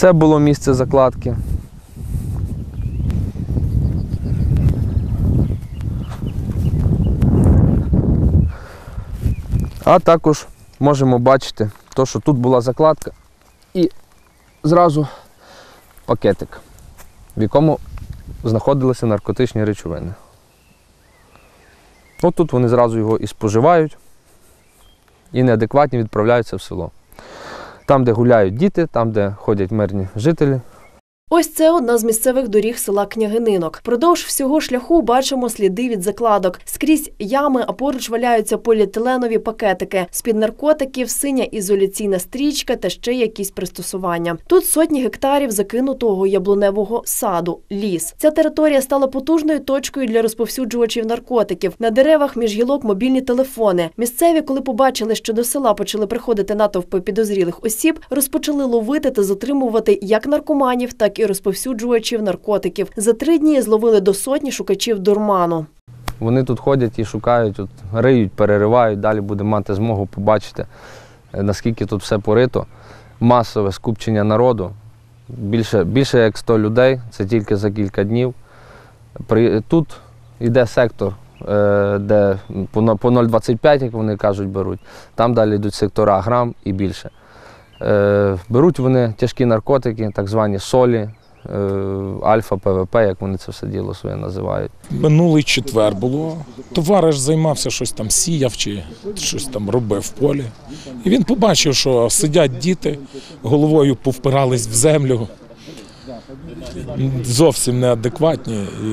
Це було місце закладки. А також можемо бачити, то, що тут була закладка і зразу пакетик, в якому знаходилися наркотичні речовини. От тут вони зразу його і споживають, і неадекватні відправляються в село. Там, де гуляють діти, там, де ходять мирні жителі, Ось це одна з місцевих доріг села Княгининок. Продовж всього шляху бачимо сліди від закладок. Скрізь ями, а поруч валяються поліетиленові пакетики. З-під наркотиків, синя ізоляційна стрічка та ще якісь пристосування. Тут сотні гектарів закинутого яблуневого саду, ліс. Ця територія стала потужною точкою для розповсюджувачів наркотиків. На деревах між гілок мобільні телефони. Місцеві, коли побачили, що до села почали приходити натовпи підозрілих осіб, розпочали ловити та затримувати як наркоманів, так і розповсюджувачів наркотиків. За три дні зловили до сотні шукачів дурману. Вони тут ходять і шукають, от, риють, переривають. Далі будемо мати змогу побачити, е, наскільки тут все порито. Масове скупчення народу. Більше, більше як 100 людей, це тільки за кілька днів. При, тут йде сектор, е, де по 0,25, як вони кажуть, беруть. Там далі йдуть сектора грам і більше. Е, Беруть вони тяжкі наркотики, так звані солі, е, альфа, ПВП, як вони це все діло своє називають. Минулий четвер було. Товариш займався щось там сіяв чи щось там робив в полі. І він побачив, що сидять діти, головою повпирались в землю. Зовсім неадекватні. І,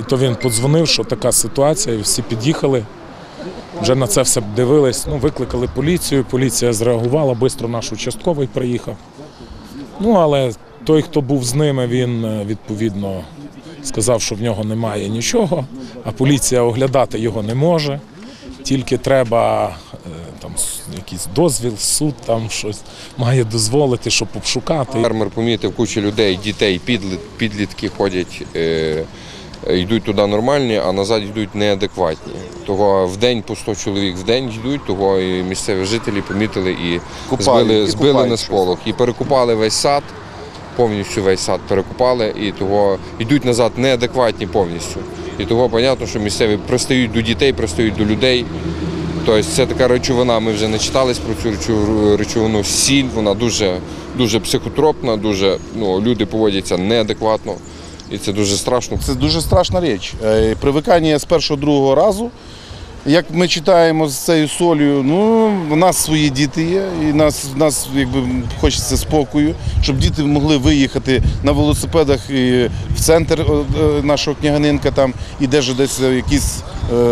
і то він подзвонив, що така ситуація, і всі під'їхали. Вже на це все дивились. Ну, викликали поліцію, поліція зреагувала, швидко наш участковий приїхав. Ну, але той, хто був з ними, він е, відповідно сказав, що в нього немає нічого, а поліція оглядати його не може. Тільки треба е, там якийсь дозвіл, суд там щось має дозволити, щоб обшукати. Фермер помітив кучу людей, дітей, підлітки ходять, е, йдуть туди нормальні, а назад йдуть неадекватні. Того в день по 100 чоловік в день йдуть, того і місцеві жителі помітили і Купають, збили, і збили на сполох. І перекупали весь сад, повністю весь сад перекупали, і того йдуть назад неадекватні повністю. І того зрозуміло, що місцеві пристають до дітей, пристають до людей. Тобто це така речовина, ми вже не читались про цю речовину сіль, вона дуже, дуже психотропна, дуже, ну, люди поводяться неадекватно. І це дуже страшно. Це дуже страшна річ. Е, Привикання з першого другого разу. Як ми читаємо з цією солью, ну в нас свої діти є, і нас, в нас якби хочеться спокою, щоб діти могли виїхати на велосипедах і в центр е, е, нашого княганинка, там і де ж десь якийсь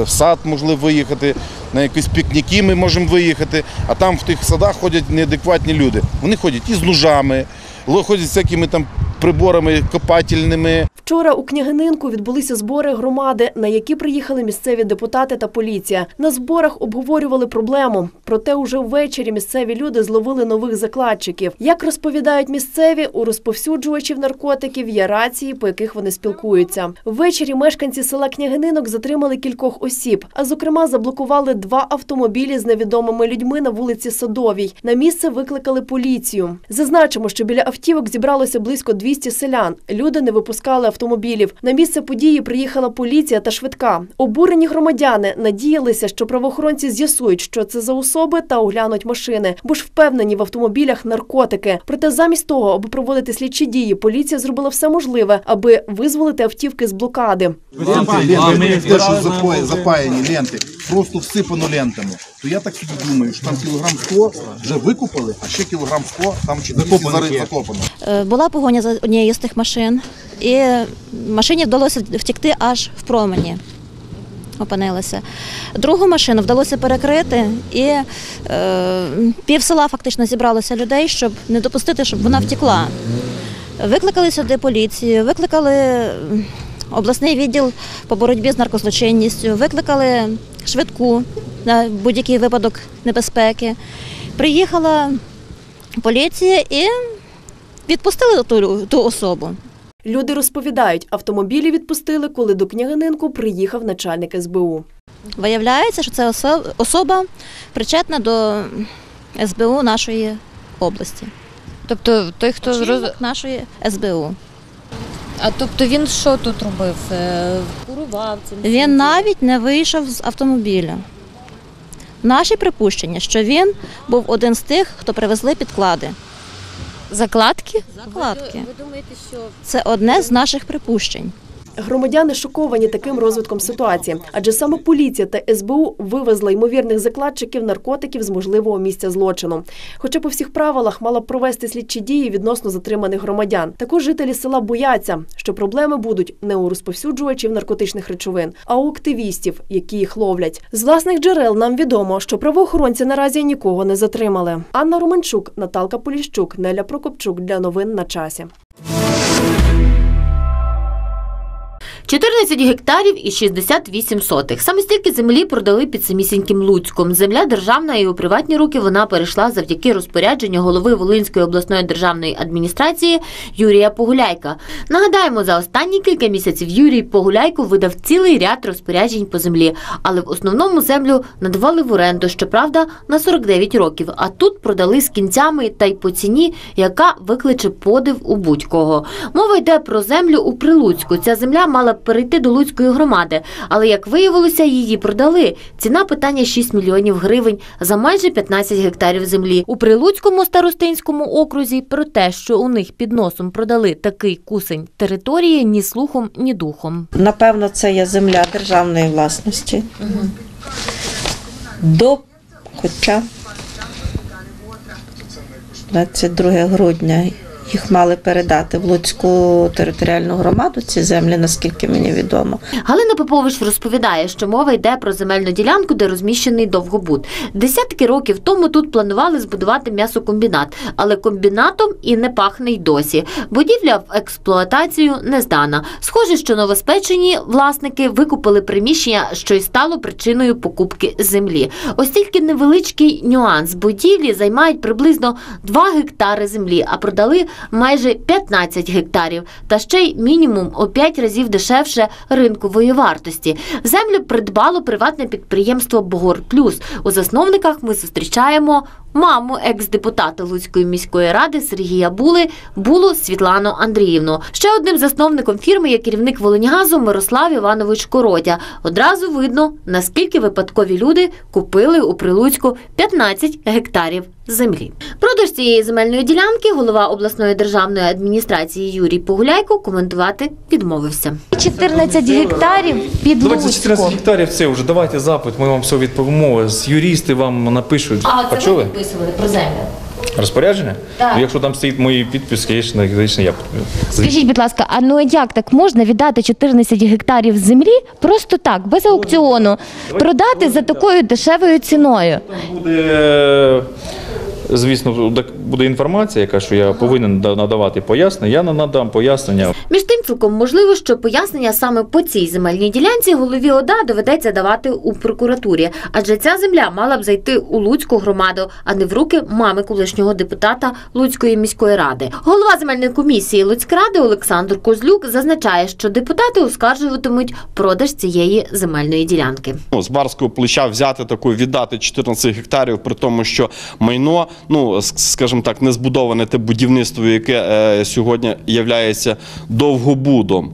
сад можливо виїхати, на якісь пікніки ми можемо виїхати. А там в тих садах ходять неадекватні люди. Вони ходять і з ножами, ходять з всякими там приборами копательними. Вчора у Княгининку відбулися збори громади, на які приїхали місцеві депутати та поліція. На зборах обговорювали проблему. Проте уже ввечері місцеві люди зловили нових закладчиків. Як розповідають місцеві, у розповсюджувачів наркотиків є рації, по яких вони спілкуються. Ввечері мешканці села Княгининок затримали кількох осіб, а зокрема заблокували два автомобілі з невідомими людьми на вулиці Садовій. На місце викликали поліцію. Зазначимо, що біля автівок зібралося близько 200 селян. Люди не випускали автомобілів. На місце події приїхала поліція та швидка. Обурені громадяни надіялися, що правоохоронці з'ясують, що це за особи, та оглянуть машини, бо ж впевнені в автомобілях наркотики. Проте замість того, аби проводити слідчі дії, поліція зробила все можливе, аби визволити автівки з блокади. Ленти, ленти, те, що запа- запаяні ленти, просто всипано лентами. То я так собі думаю, що там кілограм 100 вже викупали, а ще кілограм 100 там чи зараз закопано. Е, Була погоня за однією з тих машин, і машині вдалося втекти аж в промені. Опинилися. Другу машину вдалося перекрити, і е, пів села фактично зібралося людей, щоб не допустити, щоб вона втекла. Викликали сюди поліцію, викликали обласний відділ по боротьбі з наркозлочинністю, викликали швидку на будь-який випадок небезпеки. Приїхала поліція і відпустили ту, ту особу. Люди розповідають, автомобілі відпустили, коли до княгининку приїхав начальник СБУ. Виявляється, що це особа причетна до СБУ нашої області. Тобто той, хто роз... Нашої СБУ. А тобто він що тут робив? Е, Курував цим? Він навіть не вийшов з автомобіля. Наші припущення, що він був один з тих, хто привезли підклади. закладки? Закладки. Ви думаєте, що Це одне з наших припущень. Громадяни шоковані таким розвитком ситуації, адже саме поліція та СБУ вивезла ймовірних закладчиків наркотиків з можливого місця злочину. Хоча по всіх правилах мала б провести слідчі дії відносно затриманих громадян. Також жителі села бояться, що проблеми будуть не у розповсюджувачів наркотичних речовин, а у активістів, які їх ловлять. З власних джерел нам відомо, що правоохоронці наразі нікого не затримали. Анна Романчук, Наталка Поліщук, Неля Прокопчук для новин на часі. 14 гектарів і 68 сотих. Саме стільки землі продали під самісіньким Луцьком. Земля державна і у приватні руки вона перейшла завдяки розпорядженню голови Волинської обласної державної адміністрації Юрія Погуляйка. Нагадаємо, за останні кілька місяців Юрій Погуляйко видав цілий ряд розпоряджень по землі, але в основному землю надавали в оренду, щоправда, на 49 років. А тут продали з кінцями та й по ціні, яка викличе подив у будь-кого. Мова йде про землю у Прилуцьку. Ця земля мала перейти до Луцької громади, але як виявилося, її продали. Ціна питання 6 мільйонів гривень за майже 15 гектарів землі. У Прилуцькому старостинському окрузі про те, що у них під носом продали такий кусень території, ні слухом, ні духом. Напевно, це є земля державної власності. До, хоча 22 грудня їх мали передати в Луцьку територіальну громаду, ці землі, наскільки мені відомо. Галина Попович розповідає, що мова йде про земельну ділянку, де розміщений довгобуд. Десятки років тому тут планували збудувати м'ясокомбінат, але комбінатом і не пахне й досі. Будівля в експлуатацію не здана. Схоже, що новоспечені власники викупили приміщення, що й стало причиною покупки землі. Ось тільки невеличкий нюанс. Будівлі займають приблизно 2 гектари землі, а продали майже 15 гектарів, та ще й мінімум у 5 разів дешевше ринкової вартості. Землю придбало приватне підприємство Богор Плюс. У засновниках ми зустрічаємо маму екс-депутата Луцької міської ради Сергія Були Булу Світлану Андріївну. Ще одним засновником фірми є керівник Волиньгазу Мирослав Іванович Кородя. Одразу видно, наскільки випадкові люди купили у Прилуцьку 15 гектарів землі. Продаж цієї земельної ділянки голова обласної державної адміністрації Юрій Погуляйко коментувати відмовився. 14 гектарів під Давайте 14 гектарів це вже давайте запит, ми вам все відповімо. З юристи вам напишуть. Почули? підписували про землю. Розпорядження? Так. Ну, якщо там стоїть мої підписи, я я. Скажіть, будь ласка, а ну як так можна віддати 14 гектарів землі просто так, без аукціону, продати за такою дешевою ціною? Буде, звісно, так буде інформація, яка що я повинен да- надавати пояснення. Я надам пояснення. Між тим, цілком можливо, що пояснення саме по цій земельній ділянці голові ОДА доведеться давати у прокуратурі, адже ця земля мала б зайти у Луцьку громаду, а не в руки мами колишнього депутата Луцької міської ради. Голова земельної комісії Луцькради Олександр Козлюк зазначає, що депутати оскаржуватимуть продаж цієї земельної ділянки. Ну, з барського плеча взяти таку, віддати 14 гектарів, при тому, що майно, ну скажімо так, не збудоване те будівництво, яке е, сьогодні є довгобудом.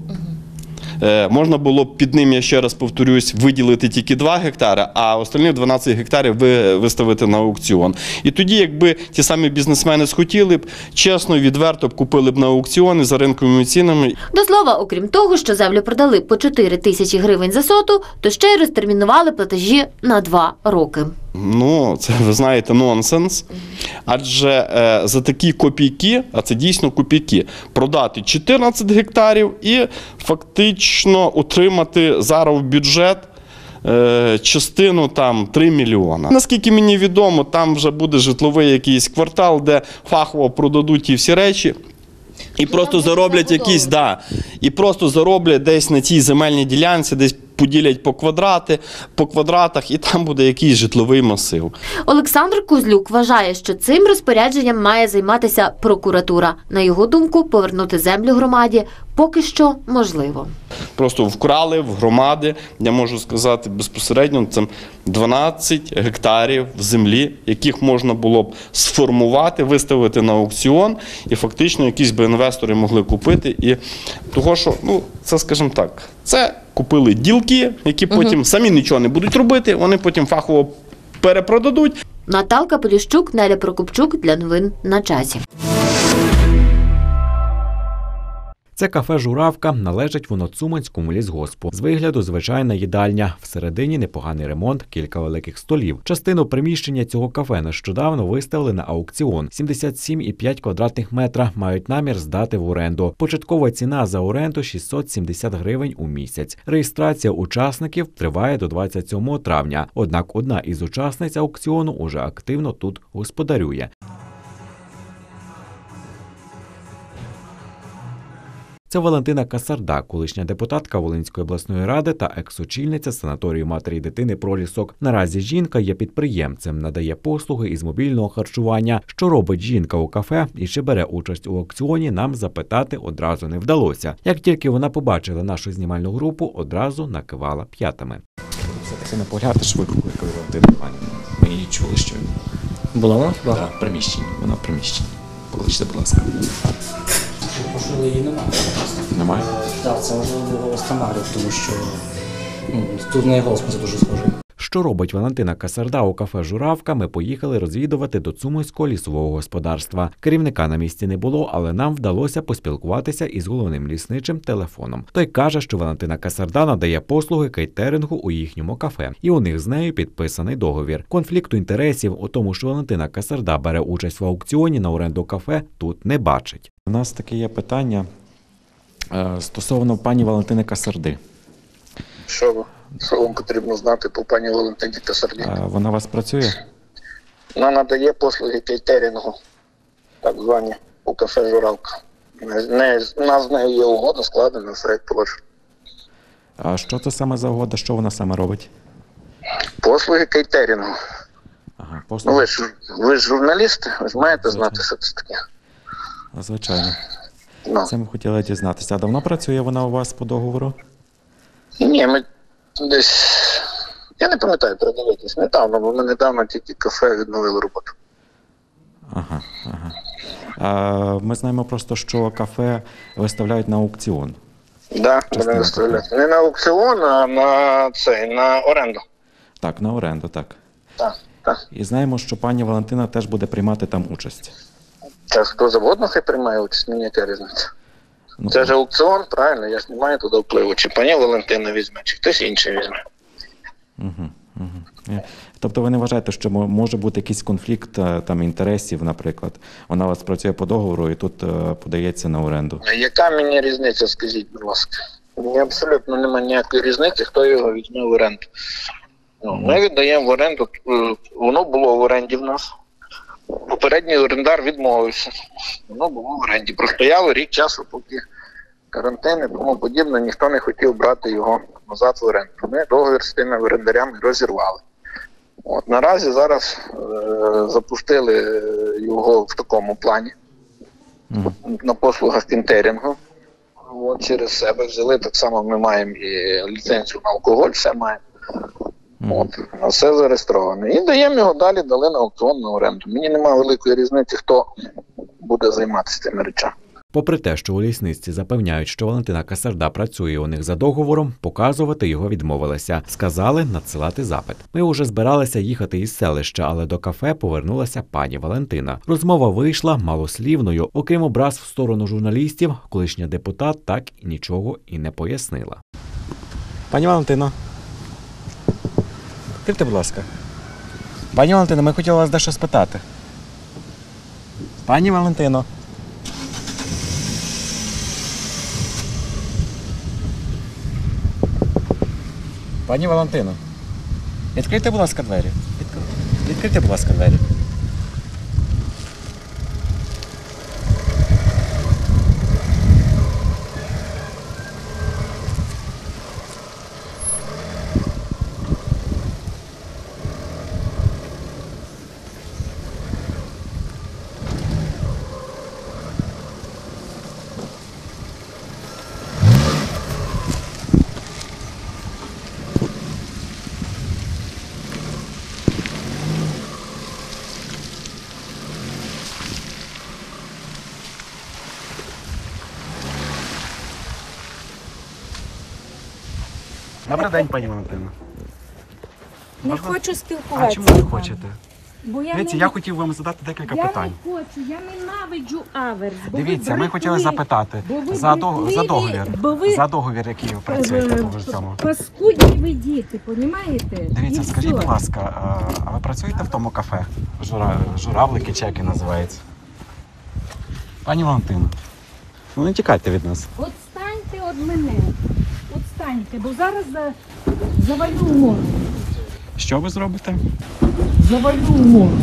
Е, можна було б під ним, я ще раз повторюсь, виділити тільки 2 гектари, а остальні 12 гектарів ви, виставити на аукціон. І тоді, якби ті самі бізнесмени схотіли б, чесно, відверто б купили б на аукціони за ринковими цінами До слова, окрім того, що землю продали по 4 тисячі гривень за соту, то ще й розтермінували платежі на 2 роки. Ну, це ви знаєте нонсенс. Адже е, за такі копійки, а це дійсно копійки, продати 14 гектарів і фактично отримати зараз в бюджет. е, Частину там 3 мільйона. Наскільки мені відомо, там вже буде житловий якийсь квартал, де фахово продадуть ті всі речі. І просто зароблять якісь, да, і просто зароблять десь на цій земельній ділянці, десь поділять по квадрати, по квадратах, і там буде якийсь житловий масив. Олександр Кузлюк вважає, що цим розпорядженням має займатися прокуратура. На його думку, повернути землю громаді поки що можливо. Просто вкрали в громади. Я можу сказати безпосередньо, це 12 гектарів землі, яких можна було б сформувати, виставити на аукціон, і фактично якісь би інвестори могли купити. І того, що ну це, скажімо так, це купили ділки, які потім самі нічого не будуть робити. Вони потім фахово перепродадуть. Наталка Поліщук, Неля Прокопчук для новин на часі. Це кафе Журавка належить воно Цуманському лісгоспу. З вигляду звичайна їдальня. Всередині непоганий ремонт, кілька великих столів. Частину приміщення цього кафе нещодавно виставили на аукціон. 77,5 квадратних метра мають намір здати в оренду. Початкова ціна за оренду 670 гривень у місяць. Реєстрація учасників триває до 27 травня. Однак одна із учасниць аукціону уже активно тут господарює. Це Валентина Касарда, колишня депутатка Волинської обласної ради та екс-очільниця санаторію матері і дитини пролісок. Наразі жінка є підприємцем, надає послуги із мобільного харчування. Що робить жінка у кафе і чи бере участь у аукціоні, нам запитати одразу не вдалося. Як тільки вона побачила нашу знімальну групу, одразу накивала п'ятами. Все таки не погляти, що ви покликали Валентину Іванівну. Ми її чули, що Була вона? Так, в приміщенні. Вона в приміщенні. Покличте, будь ласка. Можливо, її немає. Немає? Так, це можливо було Тамари, тому що ну, тут на голос це дуже схожий. Що робить Валентина Касарда у кафе Журавка? Ми поїхали розвідувати до Цумойського лісового господарства. Керівника на місці не було, але нам вдалося поспілкуватися із головним лісничим телефоном. Той каже, що Валентина Касарда надає послуги кейтерингу у їхньому кафе, і у них з нею підписаний договір. Конфлікту інтересів у тому, що Валентина Касарда бере участь в аукціоні на оренду кафе, тут не бачить. У нас таке є питання е, стосовно пані Валентини Касарди. Що, що вам потрібно знати по пані Валентині Касарні? Е, Вона у вас працює? Вона надає послуги кейтерингу, так звані, у кафе Журавка. Не, у нас з нею є угода, складена, все як положено. А що це саме за угода? Що вона саме робить? Послуги кейтерингу. Ага, Ну ви ж ви ж журналісти, ви ж маєте знати, що це таке. Звичайно. Ну. Це ми хотіли дізнатися. А давно працює вона у вас по договору? Ні, ми десь. Я не пам'ятаю, передивитись. Недавно, бо ми недавно тільки кафе відновили роботу. Ага, ага. А, ми знаємо просто, що кафе виставляють на аукціон. Да, вони виставляють. Не на аукціон, а на цей, на оренду. Так, на оренду, так. Так, так. І знаємо, що пані Валентина теж буде приймати там участь. Це хто завгодно хай приймає участь, мені яка різниця. Це ж аукціон, правильно, я ж не маю туди впливу. Чи пані Валентина візьме, чи хтось інший візьме. Угу, угу. Тобто ви не вважаєте, що може бути якийсь конфлікт е, там інтересів, наприклад. Вона у вас працює по договору і тут е, подається на оренду. Яка мені різниця, скажіть, будь ласка? Мені абсолютно немає ніякої різниці, хто його візьме в оренду. Ну, ми віддаємо в оренду, воно було в оренді в нас. Попередній орендар відмовився. Воно було в оренді. Простояло рік часу, поки карантин і тому подібне, ніхто не хотів брати його назад в оренду. Ми договір з тими орендарями розірвали. От наразі зараз е, запустили його в такому плані на послугах інтерінгу. От через себе взяли. Так само ми маємо і ліцензію на алкоголь, все маємо. От, все зареєстровано. І даємо його далі, дали на аукціон на оренду. Мені немає великої різниці, хто буде займатися цими речами. Попри те, що у лісництві запевняють, що Валентина Касарда працює у них за договором, показувати його відмовилися. Сказали надсилати запит. Ми уже збиралися їхати із селища, але до кафе повернулася пані Валентина. Розмова вийшла малослівною. Окрім образ в сторону журналістів, колишня депутат так нічого і не пояснила. Пані Валентино. Відкрийте, будь ласка. Пані Валентино, ми хотіли вас дещо спитати. Пані Валентино. Пані Валентино. Відкрийте, будь ласка, двері. Відкр- Відкрийте, будь ласка, двері. День, пані Валентина. Не Можна? хочу А спілкуватися. чому не з вами. хочете? Бо я Дивіться, не... я хотів вам задати декілька я питань. не хочу, я ненавиджу аверс. бо ви Дивіться, ми брехливі, хотіли запитати бо ви за, дог- за брехливі, договір. Бо ви За договір, який ви працюєте е, по цьому. паскудні ви діти, понімаєте? Дивіться, І скажіть, будь ласка, а- а ви працюєте в тому кафе? Жура... Журавлики чи як і називається? Пані Валентина, ну не тікайте від нас. Отстаньте від мене. Отстаньте, бо зараз за... завалю морду. Що ви зробите? Завалю морду.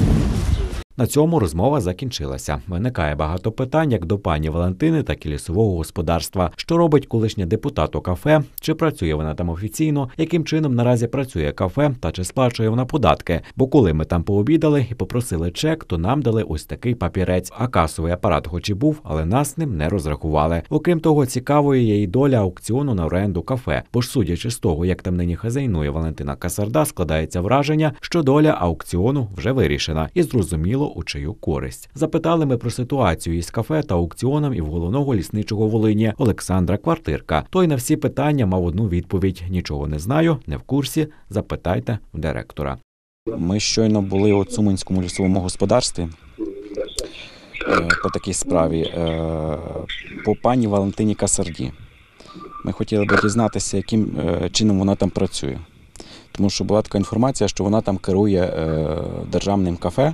На цьому розмова закінчилася. Виникає багато питань як до пані Валентини, так і лісового господарства. Що робить колишня у кафе? Чи працює вона там офіційно? Яким чином наразі працює кафе та чи сплачує вона податки? Бо коли ми там пообідали і попросили чек, то нам дали ось такий папірець. А касовий апарат, хоч і був, але нас ним не розрахували. Окрім того, цікавою є і доля аукціону на оренду кафе. Бо ж судячи з того, як там нині хазяйнує Валентина Касарда, складається враження, що доля аукціону вже вирішена, і зрозуміло у чию користь. Запитали ми про ситуацію із кафе та аукціоном і в головного лісничого Волині Олександра Квартирка. Той на всі питання мав одну відповідь: нічого не знаю, не в курсі. Запитайте в директора. Ми щойно були у Цуманському лісовому господарстві е, по такій справі е, по пані Валентині Касарді. Ми хотіли би дізнатися, яким е, чином вона там працює. Тому що була така інформація, що вона там керує державним кафе,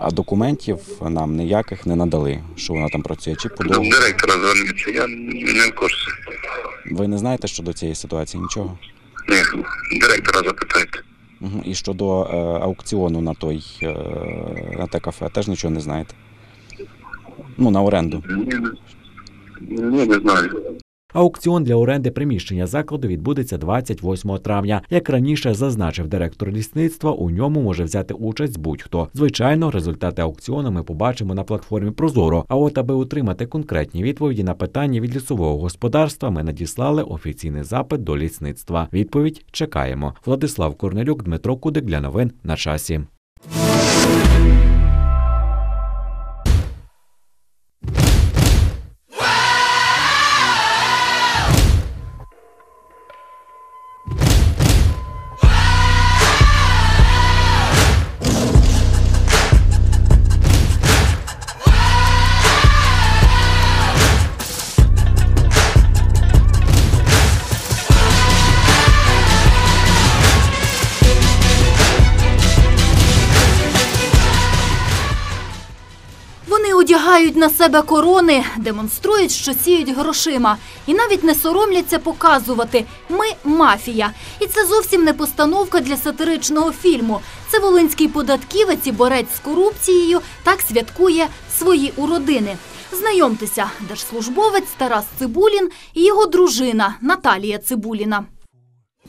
а документів нам ніяких не надали, що вона там працює. Чи по договору. Директора зверніться, я не в курсі. Ви не знаєте щодо цієї ситуації нічого? Ні, директора запитайте. Угу. І щодо е, аукціону на той е, на те кафе, теж нічого не знаєте. Ну, на оренду. Ні, не знаю. Аукціон для оренди приміщення закладу відбудеться 28 травня. Як раніше зазначив директор лісництва, у ньому може взяти участь будь-хто. Звичайно, результати аукціону ми побачимо на платформі Прозоро. А от аби отримати конкретні відповіді на питання від лісового господарства, ми надіслали офіційний запит до лісництва. Відповідь чекаємо. Владислав Корнелюк, Дмитро Кудик для новин на часі. На себе корони, демонструють, що сіють грошима, і навіть не соромляться показувати ми мафія. І це зовсім не постановка для сатиричного фільму. Це волинський податківець і борець з корупцією так святкує свої уродини. Знайомтеся, держслужбовець Тарас Цибулін і його дружина Наталія Цибуліна.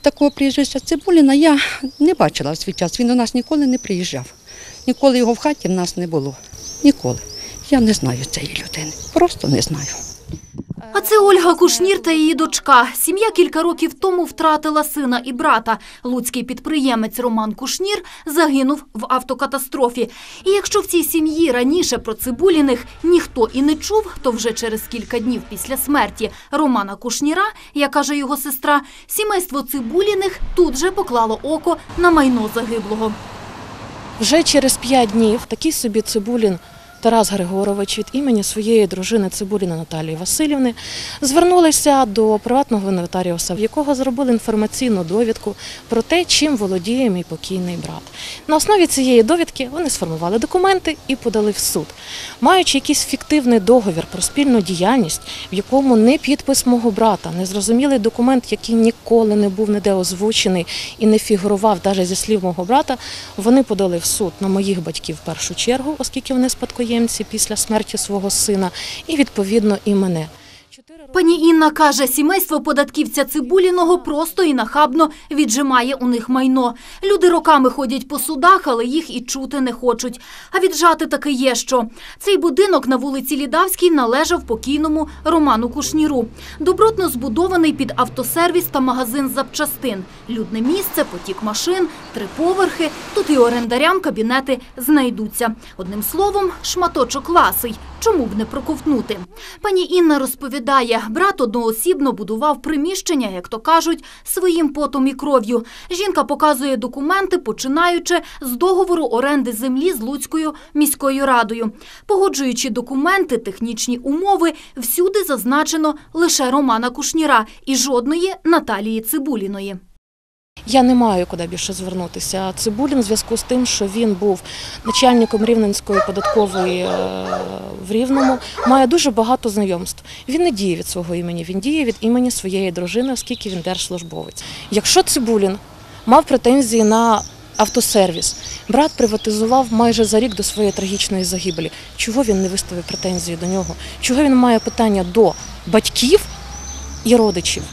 Такого прізвища Цибуліна я не бачила в свій час. Він до нас ніколи не приїжджав. Ніколи його в хаті в нас не було. Ніколи. Я не знаю цієї людини. Просто не знаю. А це Ольга Кушнір та її дочка. Сім'я кілька років тому втратила сина і брата. Луцький підприємець Роман Кушнір загинув в автокатастрофі. І якщо в цій сім'ї раніше про Цибуліних ніхто і не чув, то вже через кілька днів після смерті Романа Кушніра, як каже його сестра, сімейство Цибуліних тут же поклало око на майно загиблого. Вже через п'ять днів такий собі Цибулін Тарас Григорович від імені своєї дружини Цибуліна Наталії Васильівни звернулися до приватного нотаріуса, в якого зробили інформаційну довідку про те, чим володіє мій покійний брат. На основі цієї довідки вони сформували документи і подали в суд, маючи якийсь фіктивний договір про спільну діяльність, в якому не підпис мого брата, незрозумілий документ, який ніколи не був ніде озвучений і не фігурував навіть зі слів мого брата. Вони подали в суд на моїх батьків в першу чергу, оскільки вони спадкоємці після смерті свого сина, і відповідно і мене. Пані Інна каже, сімейство податківця Цибуліного просто і нахабно віджимає у них майно. Люди роками ходять по судах, але їх і чути не хочуть. А віджати таки є що. Цей будинок на вулиці Лідавській належав покійному Роману Кушніру. Добротно збудований під автосервіс та магазин запчастин. Людне місце, потік машин, три поверхи. Тут і орендарям кабінети знайдуться. Одним словом, шматочок ласий. Чому б не проковтнути? Пані Інна розповідає, розповідає, брат одноосібно будував приміщення, як то кажуть, своїм потом і кров'ю. Жінка показує документи, починаючи з договору оренди землі з Луцькою міською радою. Погоджуючи документи, технічні умови, всюди зазначено лише Романа Кушніра і жодної Наталії Цибуліної. Я не маю куди більше звернутися. Цибулін в зв'язку з тим, що він був начальником Рівненської податкової е, в Рівному, має дуже багато знайомств. Він не діє від свого імені, він діє від імені своєї дружини, оскільки він держслужбовець. Якщо Цибулін мав претензії на автосервіс, брат приватизував майже за рік до своєї трагічної загибелі. Чого він не виставив претензії до нього? Чого він має питання до батьків і родичів?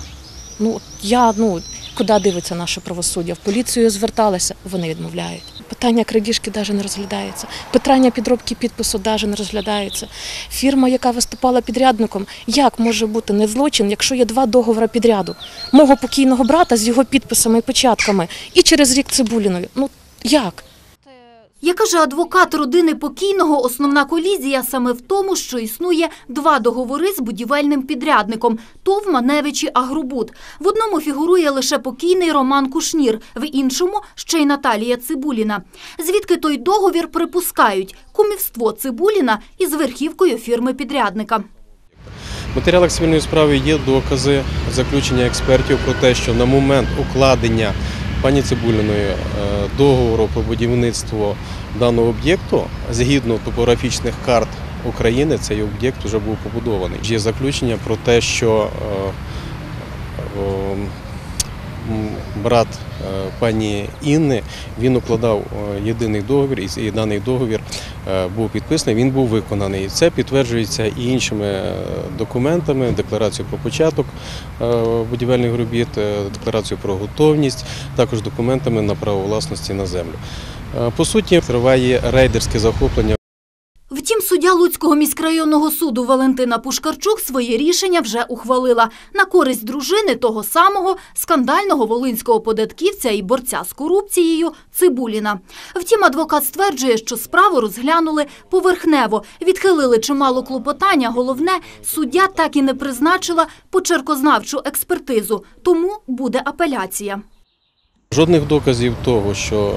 Ну я ну куди дивиться наше правосуддя? В поліцію зверталися, вони відмовляють. Питання крадіжки навіть не розглядається. Питання підробки підпису навіть не розглядається. Фірма, яка виступала підрядником, як може бути не злочин, якщо є два договори підряду мого покійного брата з його підписами і печатками, і через рік Цибуліною. Ну як? Як каже адвокат родини покійного, основна колізія саме в тому, що існує два договори з будівельним підрядником ТОВ Маневичі Агробуд. В одному фігурує лише покійний Роман Кушнір, в іншому ще й Наталія Цибуліна. Звідки той договір припускають кумівство Цибуліна із верхівкою фірми підрядника. В матеріалах цивільної справи є докази заключення експертів про те, що на момент укладення пані Цибуліної е, договору про будівництво даного об'єкту, згідно топографічних карт України, цей об'єкт вже був побудований. Є заключення про те, що е, м, брат е, пані Інни він укладав е, єдиний договір, і- даний договір е, був підписаний, він був виконаний. Це підтверджується і іншими е, документами: декларацією про початок е, будівельних робіт, е, декларацією про готовність, також документами на право власності на землю. Е, По суті, триває рейдерське захоплення Втім, суддя Луцького міськрайонного суду Валентина Пушкарчук своє рішення вже ухвалила на користь дружини того самого скандального волинського податківця і борця з корупцією Цибуліна. Втім, адвокат стверджує, що справу розглянули поверхнево, відхилили чимало клопотання. Головне, суддя так і не призначила почеркознавчу експертизу, тому буде апеляція. Жодних доказів того, що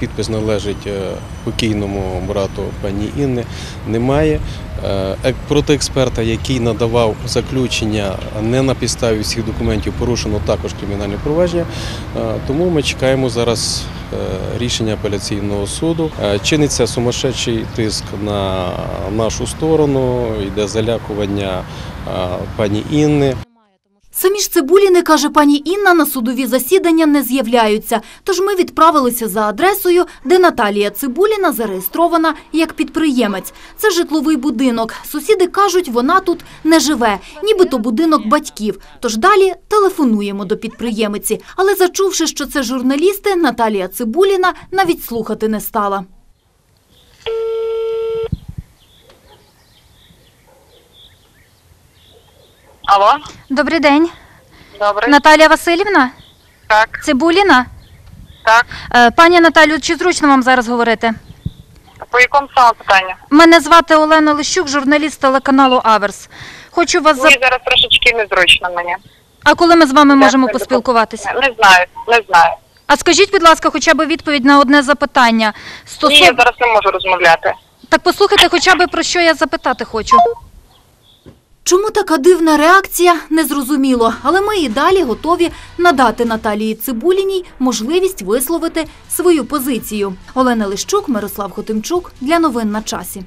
підпис належить е, покійному брату пані Інни, немає. Е, Проти експерта, який надавав заключення не на підставі всіх документів, порушено також кримінальне провадження. Е, Тому ми чекаємо зараз рішення апеляційного суду. Чиниться сумасшедший тиск на нашу сторону, йде залякування пані Інни. Самі ж Цибуліни, каже пані Інна, на судові засідання не з'являються. Тож ми відправилися за адресою, де Наталія Цибуліна зареєстрована як підприємець. Це житловий будинок. Сусіди кажуть, вона тут не живе, нібито будинок батьків. Тож далі телефонуємо до підприємиці. Але зачувши, що це журналісти, Наталія Цибуліна навіть слухати не стала. Алло, Добрий день. добре. Наталія Васильівна? Так. Цибуліна? Так. Е, Пані Наталю, чи зручно вам зараз говорити? По якому саме питанню? Мене звати Олена Лищук, журналіст телеканалу Аверс. Хочу вас зап... Ні, зараз трошечки незручно мені. А коли ми з вами Я можемо не поспілкуватися? Не знаю, не знаю. А скажіть, будь ласка, хоча б відповідь на одне запитання. Ні, я зараз не можу розмовляти. Так послухайте, хоча б про що я запитати хочу. Чому така дивна реакція, незрозуміло, але ми і далі готові надати Наталії Цибуліній можливість висловити свою позицію. Олена Лищук, Мирослав Хотимчук для новин на часі.